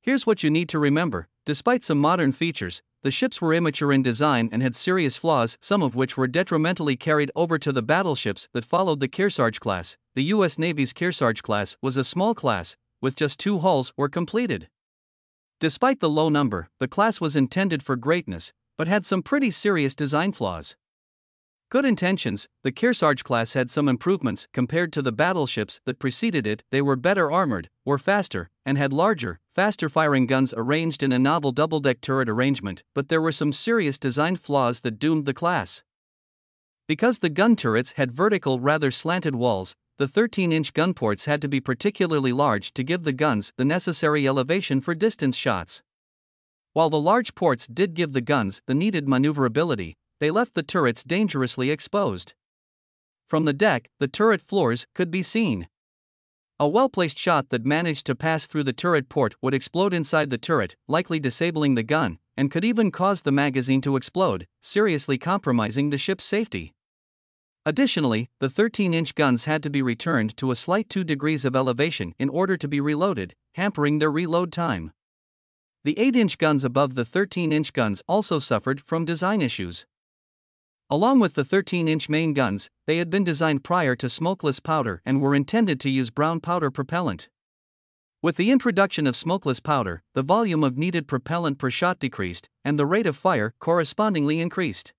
Here's what you need to remember despite some modern features, the ships were immature in design and had serious flaws, some of which were detrimentally carried over to the battleships that followed the Kearsarge class. The U.S. Navy's Kearsarge class was a small class, with just two hulls were completed. Despite the low number, the class was intended for greatness, but had some pretty serious design flaws. Good intentions, the Kearsarge class had some improvements compared to the battleships that preceded it. They were better armored, were faster, and had larger, faster firing guns arranged in a novel double deck turret arrangement, but there were some serious design flaws that doomed the class. Because the gun turrets had vertical rather slanted walls, the 13 inch gun ports had to be particularly large to give the guns the necessary elevation for distance shots. While the large ports did give the guns the needed maneuverability, they left the turrets dangerously exposed. From the deck, the turret floors could be seen. A well placed shot that managed to pass through the turret port would explode inside the turret, likely disabling the gun, and could even cause the magazine to explode, seriously compromising the ship's safety. Additionally, the 13 inch guns had to be returned to a slight 2 degrees of elevation in order to be reloaded, hampering their reload time. The 8 inch guns above the 13 inch guns also suffered from design issues. Along with the 13 inch main guns, they had been designed prior to smokeless powder and were intended to use brown powder propellant. With the introduction of smokeless powder, the volume of needed propellant per shot decreased, and the rate of fire correspondingly increased.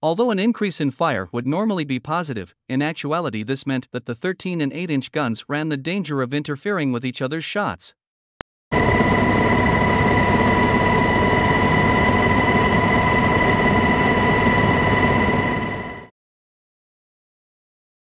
Although an increase in fire would normally be positive, in actuality this meant that the 13 and 8 inch guns ran the danger of interfering with each other's shots.